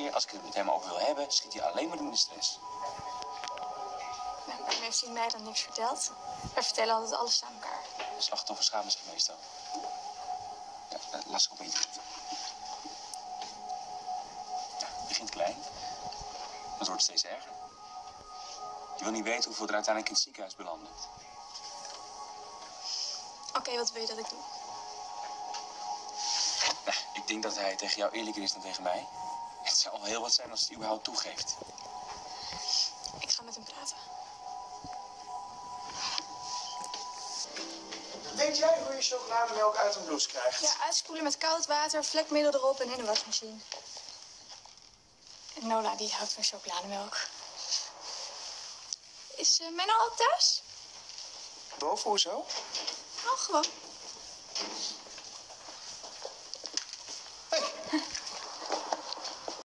keer als ik het met hem over wil hebben, schiet hij alleen maar in de stress. Nou, waarom heeft hij mij dan niks verteld? Wij vertellen altijd alles aan elkaar. Slachtoffers gaan misschien meestal. Ja, las ik op internet. Ja, het begint klein. Het wordt steeds erger. Je wil niet weten hoeveel er uiteindelijk in het ziekenhuis belanden. Oké, wat wil je dat ik doe? Nou, ik denk dat hij tegen jou eerlijker is dan tegen mij. Het zou al heel wat zijn als hij überhaupt toegeeft. Ik ga met hem praten. Weet jij hoe je chocolademelk uit een blouse krijgt? Ja, uitspoelen met koud water, vlekmiddel erop en in de wasmachine. En Nola, die houdt van chocolademelk. Is uh, Menno ook thuis? Boven, hoezo? Oh, gewoon.